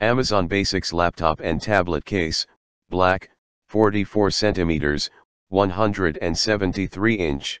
Amazon Basics laptop and tablet case, black, 44 centimeters, 173 inch.